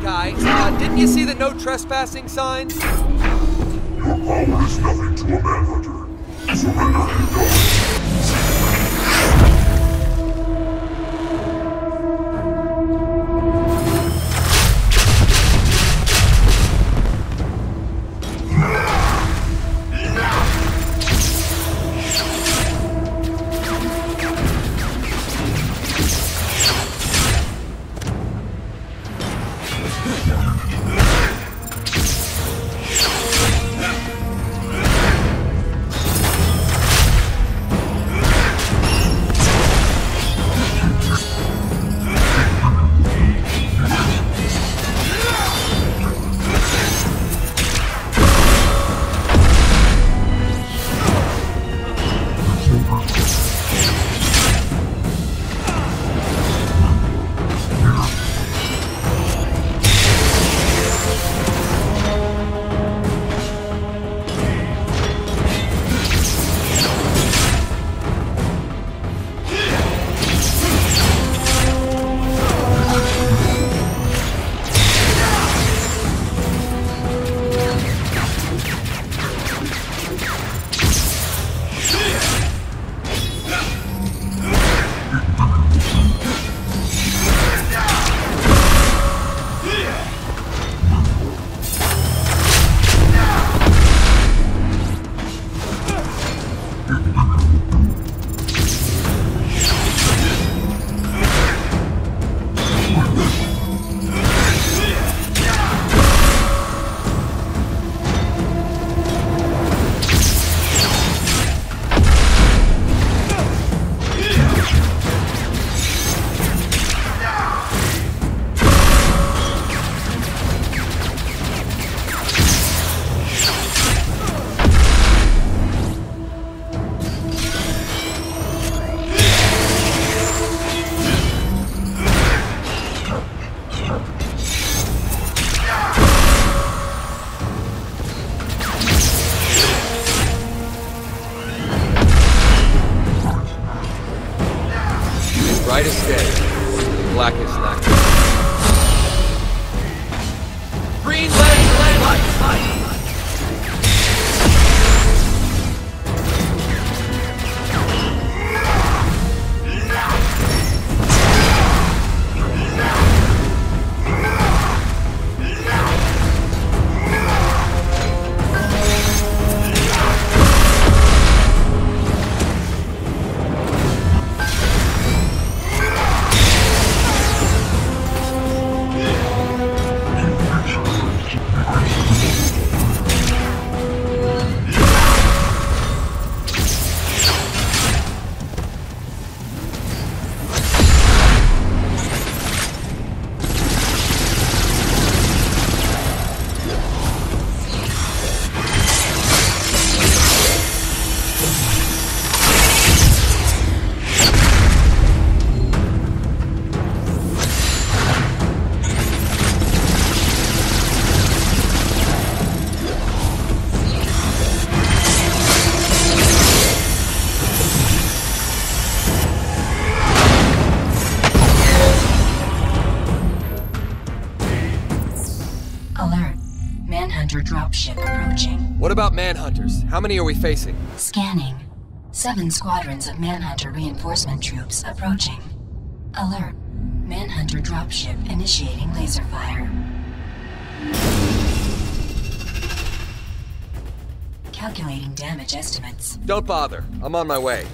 sorry, guy. Uh, didn't you see the no trespassing sign? Your power is nothing to a manhunter. Surrender and die. Bright as day, black as night. Green lens, lens, light, light. Manhunter dropship approaching. What about manhunters? How many are we facing? Scanning. Seven squadrons of Manhunter reinforcement troops approaching. Alert. Manhunter dropship initiating laser fire. Calculating damage estimates. Don't bother. I'm on my way.